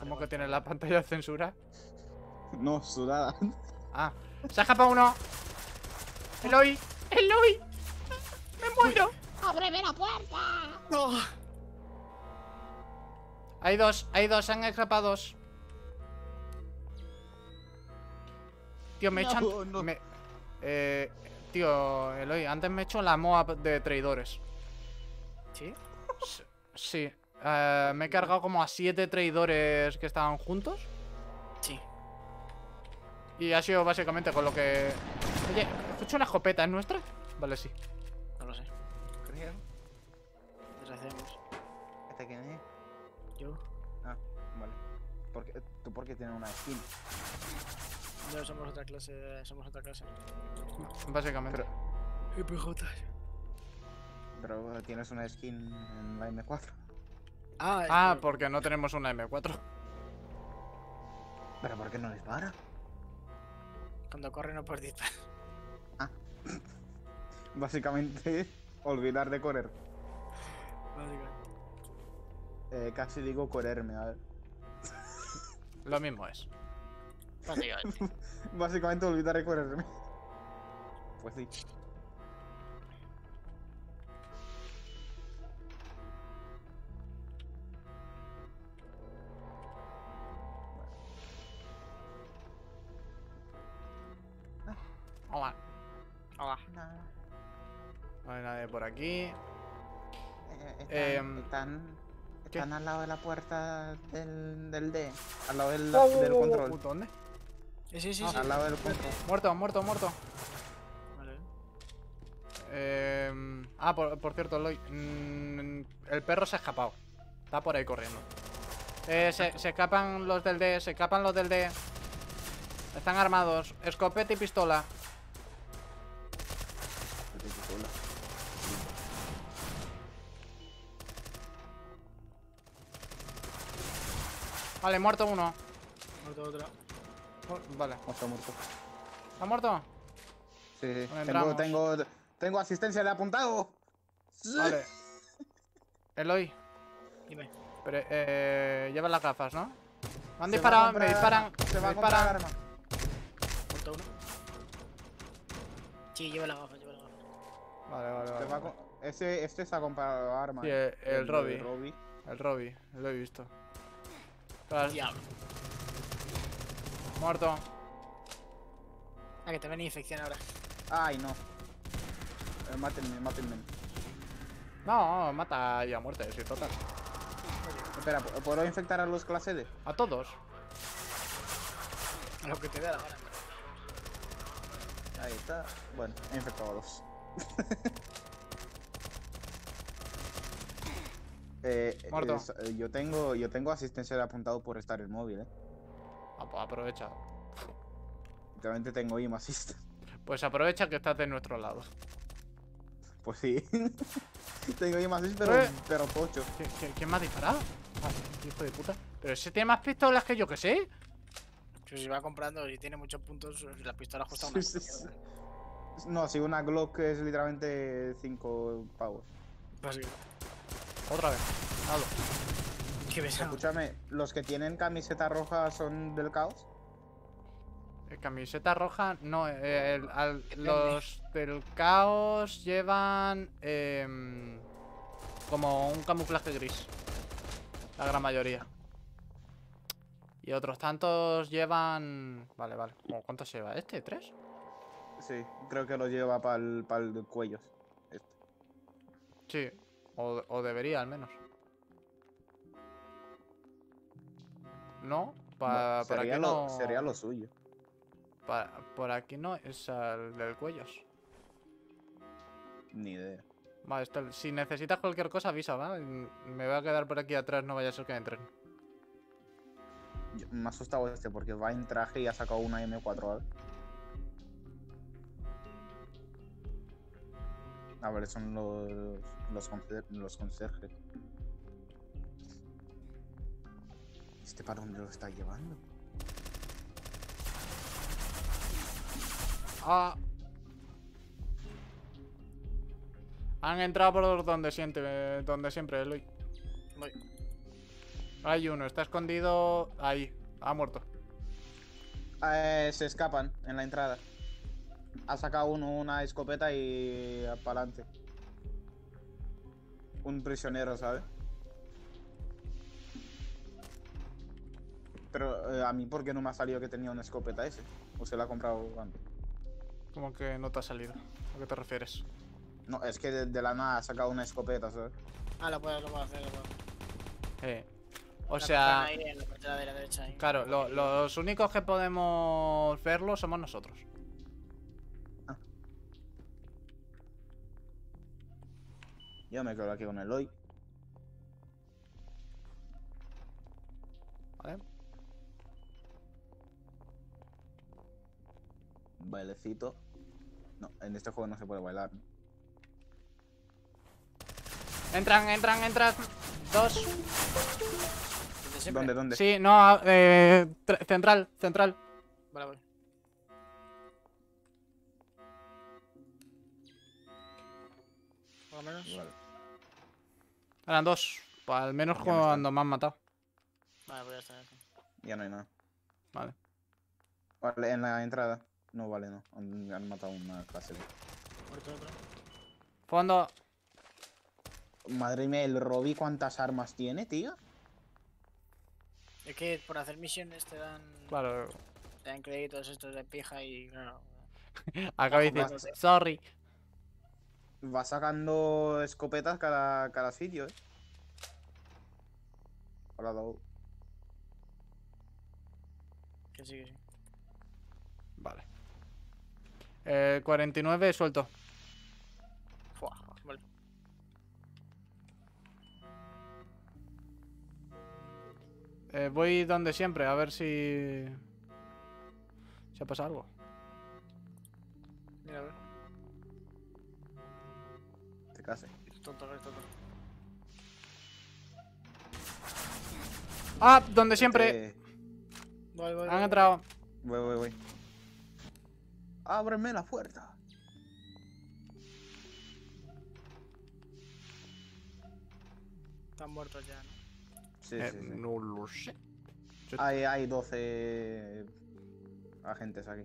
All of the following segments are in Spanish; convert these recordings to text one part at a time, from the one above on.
¿Cómo que tiene la pantalla de censura? No, sudada. Ah, se ha escapado uno. Eloy, Eloy. Me muero. ¡Ábreme la puerta! No. Hay dos, hay dos, se han escapado dos. Tío, me No, echan. no. me- eh, tío, Eloy, antes me he hecho la MOA de traidores. ¿Sí? Sí. Eh, me he cargado como a siete traidores que estaban juntos. Sí. Y ha sido básicamente con lo que. Oye, escucho una escopeta, ¿es nuestra? Vale, sí. No lo sé. Creo. Deshacemos. ¿Este quién es? Yo. Ah, vale. ¿Por qué- ¿Tú por qué tienes una skin? No somos otra clase. Somos otra clase. Básicamente. EPJ. Pero tienes una skin en la M4. Ah, es Ah, que- porque no tenemos una M4. ¿Pero por qué no dispara? Cuando corre no puedes disparar. Básicamente, olvidar de correr. Básicamente. Eh, casi digo correrme, a ver. Lo mismo es. Básicamente. Básicamente olvidar de correrme. Pues sí. Aquí. Eh, están, Em, están, al lado de la puerta del, del D. Al lado del, Oh, del oh, oh, control. oh, ¿Dónde? Sí, sí, sí. Ah, sí. Al lado del control. Muerto, muerto, muerto. Vale. Eh, ah, por, por cierto, mm, el perro se ha escapado. Está por ahí corriendo. Eh, se, se escapan los del D, se escapan los del D. Están armados. Escopeta y pistola. Vale, muerto uno. Muerto otro. Oh, Vale. Está muerto. ¿Está muerto? Sí, sí. Tengo, tengo, tengo asistencia de apuntado. Sí. Vale. Eloy, Dime. pero, eh, lleva las gafas, ¿no? Me han Se disparado, me disparan, Se me va a comprar disparan. arma. Muerto uno. Sí, lleva la gafa, lleva la gafa. Vale, vale, vale. ese, este se ha comprado arma. Sí, el, el Robby. Robby. El Robby, lo he visto. Tras- Diablo. muerto. Ah, que te ven infección ahora. Ay, no. Eh, mátenme, mátenme. No, mata ya a muerte, sí, total. Espera, ¿pu- ¿puedo infectar a los clase D? A todos. A lo que te dé la gana. Ahí está. Bueno, he infectado a dos. eh, Muerto. es- eh, yo tengo yo tengo asistencia de apuntado por estar en móvil, eh. Ah, pues aprovecha. Literalmente tengo IM assist. Pues aprovecha que estás de nuestro lado. Pues sí. tengo IM assist, pero, Eh. pero tocho. ¿Qui- qui- ¿Quién me ha disparado? Ah, hijo de puta. Pero ese tiene más pistolas que yo que sé. Pues si va comprando y tiene muchos puntos, la pistola cuesta una. Sí, sí, sí. No, si una Glock es literalmente 5 pavos. Básicamente. Otra vez. Hazlo. Qué pesado. Escúchame, ¿los que tienen camiseta roja son del caos? Eh, Camiseta roja, no. eh, el- al- los del caos llevan em, como un camuflaje gris. La gran mayoría. Y otros tantos llevan. Vale, vale. ¿Cómo ¿Cuántos lleva? ¿Este? ¿Tres? Sí, creo que lo lleva para el cuello. Este. Sí. O, o debería, al menos. No, pa- No, por sería, aquí lo, no. sería lo suyo. pa- por aquí no es el del cuellos. Ni idea. Vale, esto- si necesitas cualquier cosa, avisa, ¿vale? Me voy a quedar por aquí atrás, no vaya a ser que entren. Yo- me ha asustado este porque va en traje y ha sacado una M4, ¿vale? A ver, son los, los, conser- los conserjes. ¿Este para dónde lo está llevando? Ah. Han entrado por donde siente, donde siempre, Eloy. Voy. Hay uno, está escondido ahí. Ha muerto. Eh, se escapan en la entrada. Ha sacado uno una escopeta y para adelante. Un prisionero, ¿sabes? Pero eh, a mí, ¿por qué no me ha salido que tenía una escopeta ese? ¿O se la ha comprado antes? Como que no te ha salido. ¿A qué te refieres? No, es que de, de la nada ha sacado una escopeta, ¿sabes? Ah, lo puedo, lo puedo hacer, lo puedo. Eh. O La sea, ahí en la parte de la derecha ahí. claro, lo- los únicos que podemos verlo somos nosotros. Yo me quedo aquí con el hoy. ¿Vale? Bailecito. No, en este juego no se puede bailar. Entran, entran, entran. Dos. ¿Dónde, dónde? Sí, no, eh, tre- central, central. Vale, voy. Por lo menos. Vale. Eran dos. Pues al menos Ya cuando me han matado. Vale, voy a estar aquí. Ya no hay nada. Vale. Vale, en la entrada. No, vale, no. Han, han matado una clase. Muerto otro. Fondo. Madre mía, el Robbie cuántas armas tiene, tío. Es que por hacer misiones te dan. Claro. Te dan créditos estos de pija y claro. Acabo de Bajo decir, más. sorry. Va sacando escopetas cada, cada sitio, eh. Hola, Dou. Que sí, que sí. Vale. Eh, 49 suelto. Fua, vale. Eh, voy donde siempre, a ver si... Si ha pasado algo. Mira, a ver. Case. Tonto, tonto. Ah, donde siempre. Eh, Voy, voy. Han voy. entrado. voy, voy, voy. Ábreme la puerta. Están muertos ya, ¿no? Sí, Eh, sí, sí. No lo sé. Hay, hay 12 agentes aquí.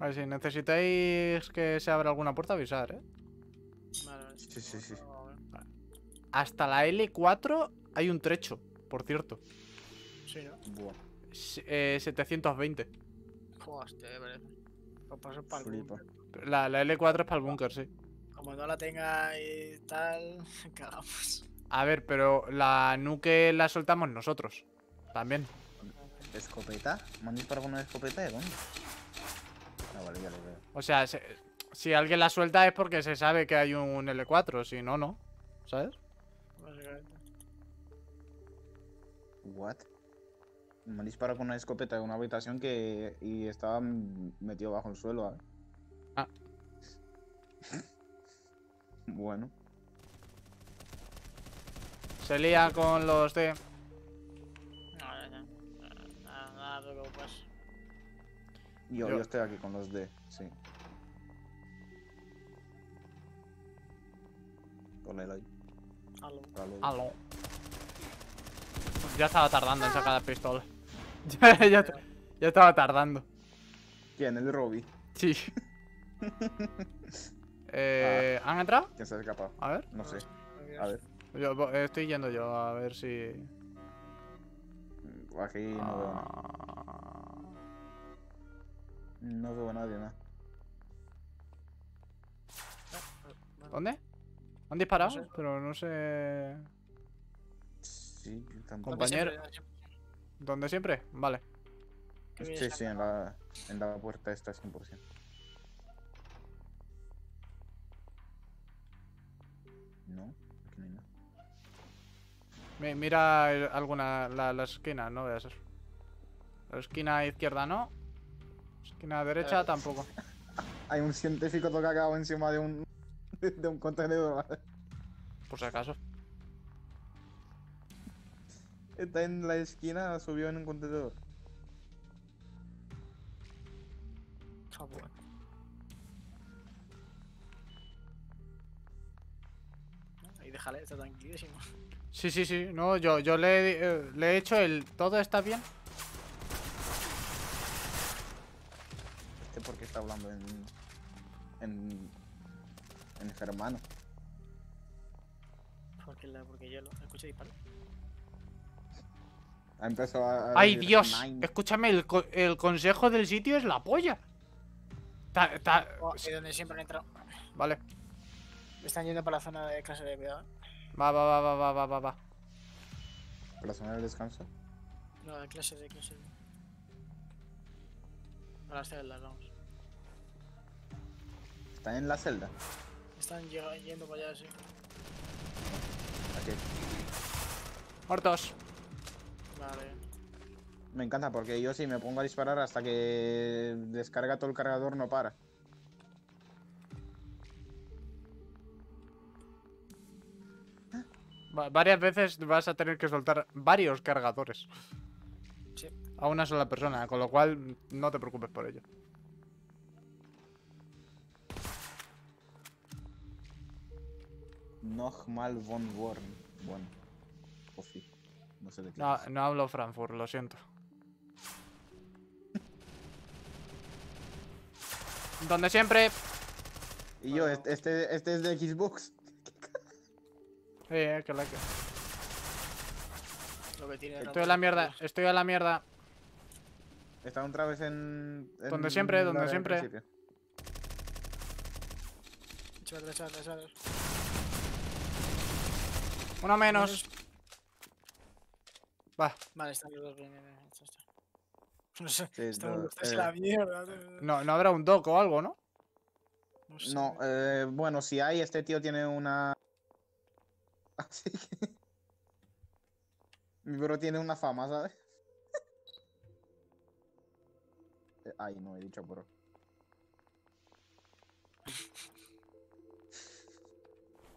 Vale, si necesitáis que se abra alguna puerta, avisar, ¿eh? Vale, vale. Sí, sí, sí. Ver. Hasta la L4 hay un trecho, por cierto. Sí, ¿no? Buah, eh, 720. Joder, hostia. Lo paso para el. La, la L4 es para el búnker, sí. Como no la tenga y tal, cagamos. A ver, pero la nuke la soltamos nosotros. También. ¿Escopeta? ¿Me han disparado con una escopeta de dónde? Ah, vale, ya lo veo. O sea, se- si alguien la suelta es porque se sabe que hay un L4, si no, no. ¿Sabes? Básicamente. ¿What? Me han disparado con una escopeta de una habitación que. y estaba metido bajo el suelo, ¿eh? Ah. bueno. Se lía con los de... No, ya, ya. Nada, nada, te preocupes. Yo, Yo- yo estoy aquí con los D, sí. Con el ahí. Halo. Aló. Ya estaba tardando en sacar la pistola. ya, ya, ya estaba tardando. ¿Quién? El Robbie. Sí. eh, ¿Han entrado? ¿Quién se ha escapado? A ver. No sé. A ver. Yo estoy yendo yo a ver si... Aquí no veo. Ah, No veo a nadie, nada. ¿Dónde? ¿Han disparado? No sé. Pero no sé... Sí, tampoco. Compañero. ¿Dónde siempre? Vale. Sí, sí, en la, en la puerta esta 100%. No, aquí no hay nada. Mi- Mira alguna... La, la esquina, no veas eso. La esquina izquierda no. Esquina derecha Eh. tampoco. Hay un científico tocado encima de un, de un contenedor. ¿vale? Por si acaso. Está en la esquina, subió en un contenedor. Ah, bueno. y déjale, está tranquilísimo. Sí, sí, sí. No, yo, yo le, he- eh, le he hecho el. ¿Todo está bien? Este porque está hablando en. en. en germano. Porque, la, porque yo lo escuché disparo. Ha empezado a. ¡Ay, Dios! nine. Escúchame, el, co- el consejo del sitio es la polla. Ta- ta- Oh, y donde siempre han entrado. Vale. Están yendo para la zona de clase de cuidado. Va, va, va, va, va, va, va, va. ¿Por la zona del descanso? No, de clase de clase de. A las celdas, vamos. ¿Está en la celda? Están yendo para allá, sí. Aquí. Muertos. Vale. Me encanta porque yo si me pongo a disparar hasta que descarga todo el cargador no para. Va- varias veces vas a tener que soltar varios cargadores. Sí. A una sola persona, con lo cual no te preocupes por ello. Nochmal von Worm. Bueno. O sí. No sé de qué. No, es. no hablo Frankfurt, lo siento. Donde siempre. Y yo, este, este, este es de Xbox. Eh, que la que- Lo que tiene Estoy a la mierda, estoy a la mierda. Está otra vez en. en Donde siempre, donde siempre. Échale, échale, échale. Uno menos. Va. Vale, están los dos bien. No sé, Sí, no, eh, la mierda. No, no habrá un doc o algo, ¿no? No sé. No, eh, bueno, si hay, este tío tiene una. Así que. Mi bro tiene una fama, ¿sabes? Ay, no, he dicho bro.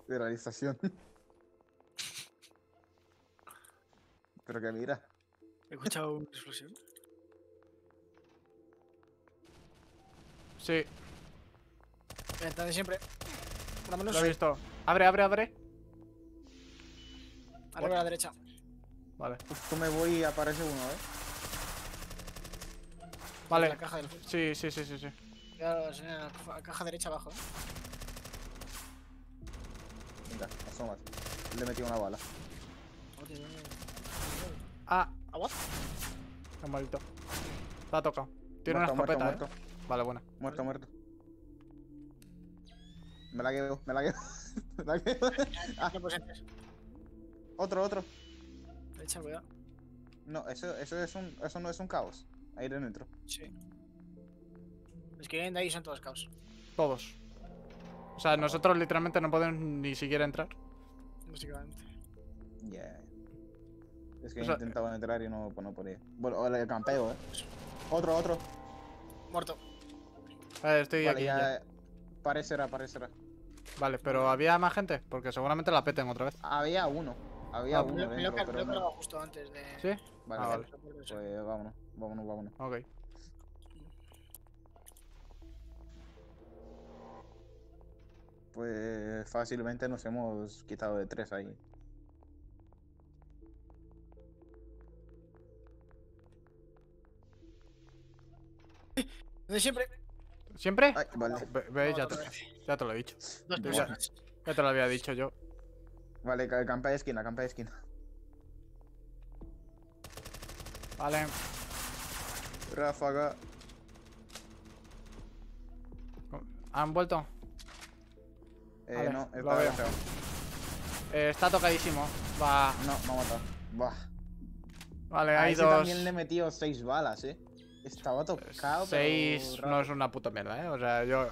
De realización. Pero que mira. He escuchado una explosión. Sí, Ventana de siempre. Por lo menos lo he visto. Abre, abre, abre. arriba a la derecha. Vale, Justo me voy y aparece uno, ¿eh? Vale. La caja del Sí, sí, sí, sí, sí. La caja, derecha abajo. ¿eh? Venga, asómate. Le metí una bala. Tío. Ah, ¿Ah, what? qué maldito. Ha tocado. Tiene muerto, una escopeta, muerto, ¿eh? muerto, Vale, buena. muerto, muerto. Me la quedo, me la quedo. me la quedo. Ah, otro, otro. Derecha, cuidado. No, eso, eso, es un, eso no es un caos. Ahí dentro. Sí. Los que vienen de ahí son todos caos. Todos. O sea, nosotros literalmente no podemos ni siquiera entrar. Básicamente. Yeah. Es que O sea- intentado entrar y no, pues no podía. Bueno, o el campeo, eh. Otro, otro. Muerto. Vale, estoy vale, aquí. ya. ya. Parecerá, parecerá. Vale, pero ¿había más gente? Porque seguramente la peten otra vez. Había uno. Había Ah, uno dentro, pero no. cargado justo antes de. ¿Sí? Vale, Ah, vale. vale. Pues vámonos, vámonos, vámonos. Ok. Pues fácilmente nos hemos quitado de tres ahí. Siempre. ¿Siempre? Ay, vale. Ve- ve, ya, te, ya te lo he dicho. Ya. te lo había dicho yo. Vale, ca- campa de esquina, campa de esquina. Vale. Ráfaga. ¿Han vuelto? Eh, Vale, no, lo está veo. feo. Eh, está tocadísimo. Va. No, me ha matado. Vale, A hay ese dos. también le he metido seis balas, eh. Estaba tocado, Seis pero no es una puta mierda, ¿eh? O sea, yo.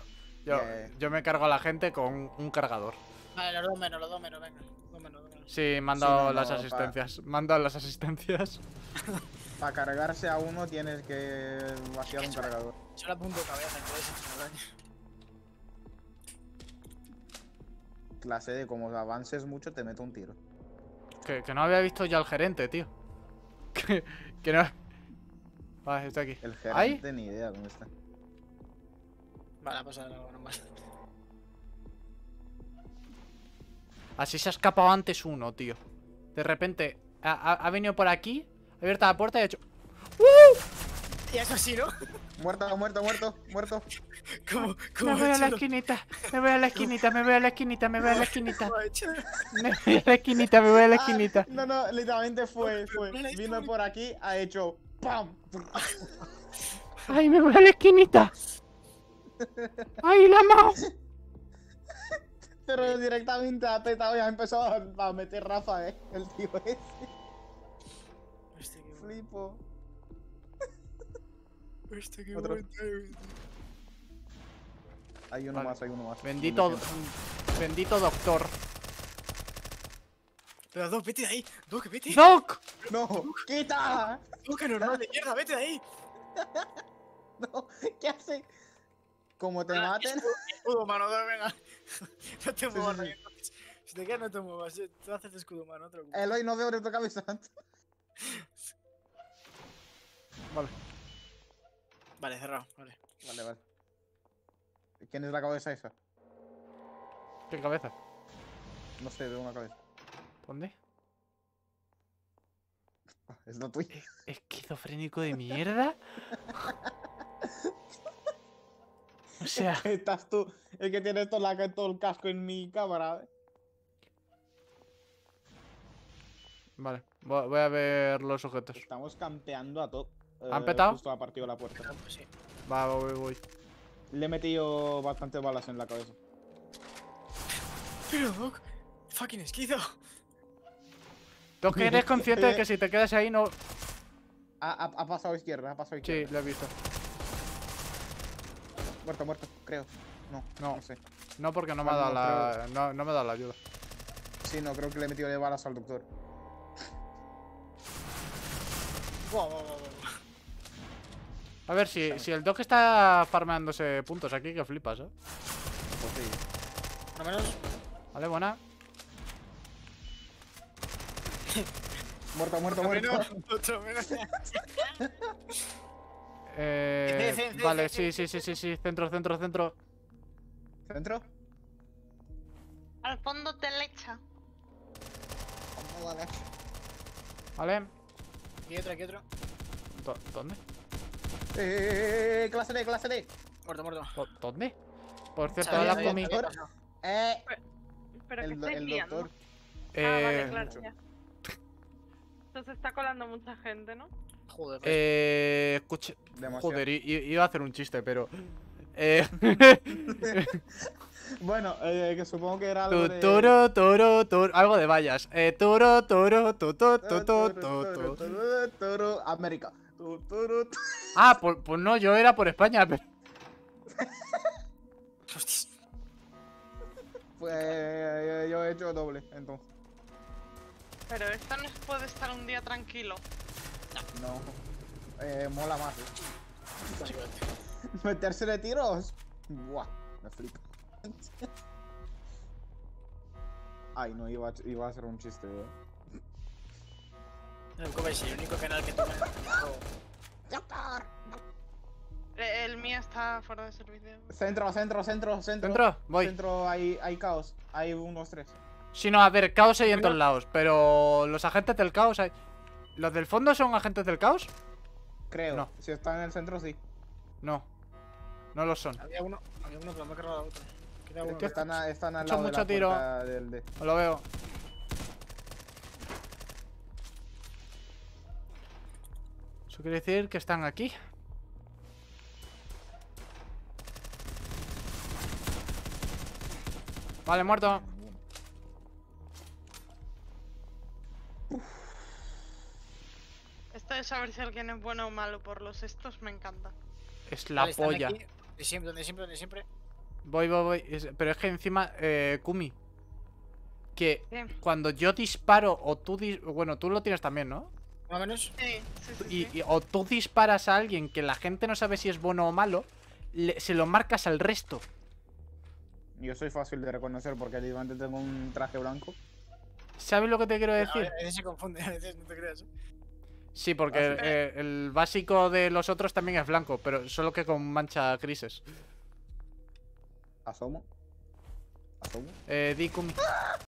Yo, ya. yo me cargo a la gente con un cargador. Vale, los dos menos, los dos menos, venga. Dos menos, dos menos. Sí, mando no, las no, pa- asistencias. Mando las asistencias. Para cargarse a uno tienes que vaciar un cargador. Solo apunto cabeza, entonces daño. Clase de como avances mucho te meto un tiro. Que, que no había visto ya al gerente, tío. Que, que no. Vale, está aquí. El ¿Ahí? gerente ni idea dónde está. Vale, ha pasado algo normal. Así se ha escapado antes uno, tío. De repente, ha, ha- ha venido por aquí, ha abierto la puerta y ha hecho... Y eso sí, ¿no? Muerto, muerto, muerto, muerto. Como, como Me voy a la esquinita, me voy a la esquinita, me voy a la esquinita, me voy a la esquinita. hecho- Me voy a la esquinita, me voy a la esquinita. Ah, no, no, literalmente fue, fue. no Vino por aquí, ha hecho ¡Pam! ¡Ay, me voy a la esquinita! ¡Ay, la mao! Pero directamente ha petado y ha empezado a, meter Rafa, eh. El tío ese. Qué bueno. Flipo. Hostia, qué Otro. Hay uno Vale. más, hay uno más. Bendito, bendito doctor. Pero Doc, vete de ahí. Doc, vete. ¡Doc! ¡No! ¡Quita! Doc, normal de mierda, vete de ahí. No, ¿qué hace? Como te maten. Escudo humano, Doc, venga. No te Sí, muevas sí, ahí, entonces. Si te quedas, no te muevas. eh, Tú haces escudo humano, no te preocupes. Eloy, no veo de tu cabeza. Vale. Vale, cerrado, vale. Vale, vale. ¿Quién es la cabeza esa? ¿Qué cabeza? No sé, veo una cabeza. ¿Dónde? Es la tuya. ¿Esquizofrénico de mierda? O sea, Estás tú, el que tiene todo, la, todo el casco en mi cámara. ¿eh? vale, voy a ver los objetos. Estamos campeando a todo. ¿Han petado? Justo ha partido la puerta. Pues sí. Va, voy, voy. Le he metido bastantes balas en la cabeza. Pero Doc, fucking esquizo. Doc, eres consciente de que si te quedas ahí no... Ha, ha- ha pasado a izquierda, ha pasado a Sí, izquierda. lo he visto. Muerto, muerto, creo. No, No. no, sé. No, porque no me ha Ah, dado no, la... No, no me ha dado la ayuda. Sí, no, creo que le he metido de balas al doctor. Wow, wow, wow, wow. A ver, si, si el Doc está farmeándose puntos aquí, que flipas, ¿eh? Pues sí. No menos. Vale, buena. Muerto, muerto, muerto. menos. Eh, vale, sí, sí, sí, sí, sí. Centro, centro, centro. ¿Centro? Al fondo derecha. Vamos, dale. Vale. Aquí otro, aquí otro. ¿Dónde? Eh, clase D, clase D. Muerto, muerto. ¿Dónde? Por cierto, Sabía, la sabía, comí. sabía pasado. Eh, Pero que el, estáis el liando. doctor. Ah, Eh, vale, claro, mucho. Entonces está colando mucha gente, ¿no? Joder, eh. Demasiado. Joder, iba a hacer un chiste, pero. Eh. Bueno, eh, que supongo que era algo de... toro, toro, toro. Algo de vallas. Eh, toro, toro, tu, tu, Toro, toro, tu. toro, toro, América. Toro, Ah, pues, pues no, yo era por España, pero. Pues eh, yo he hecho doble, entonces. Pero esto no puede estar un día tranquilo. No. Eh, mola más, eh. Meterse de tiros. Buah, me flipa. Ay, no, iba a, iba a hacer un chiste, eh. No, ¿cómo es el único canal que toma el juego? El mío está fuera de servicio. Centro, centro, centro, centro. ¿Dentro? Voy. Centro hay, hay caos. Hay unos tres. Sí, no, a ver, caos hay en todos lados, pero los agentes del caos hay. ¿Los del fondo son agentes del caos? Creo. No. Si están en el centro, sí. No. No lo son. Había uno, había uno, pero me ha cargado la otra. Uno. ¿Qué Están, a- están al Mucho, lado de mucho la tiro. del D. Lo veo. Eso quiere decir que están aquí. Vale, muerto. Esto de saber si alguien es bueno o malo por los estos me encanta. Es la Vale, polla. aquí, De siempre, donde siempre, donde siempre. Voy, voy, voy. Es- pero es que encima, eh, Kumi. Que cuando yo disparo o tú dis- Bueno, tú lo tienes también, ¿no? Más o menos. Sí, sí, sí. Y, sí. y- o tú disparas a alguien que la gente no sabe si es bueno o malo, le- se lo marcas al resto. Yo soy fácil de reconocer porque literalmente tengo un traje blanco. ¿Sabes lo que te quiero A decir? a veces se confunde, a veces no te creas. ¿eh? Sí, porque eh, el básico de los otros también es blanco, pero solo que con mancha grises. Asomo. Asomo. Eh, di.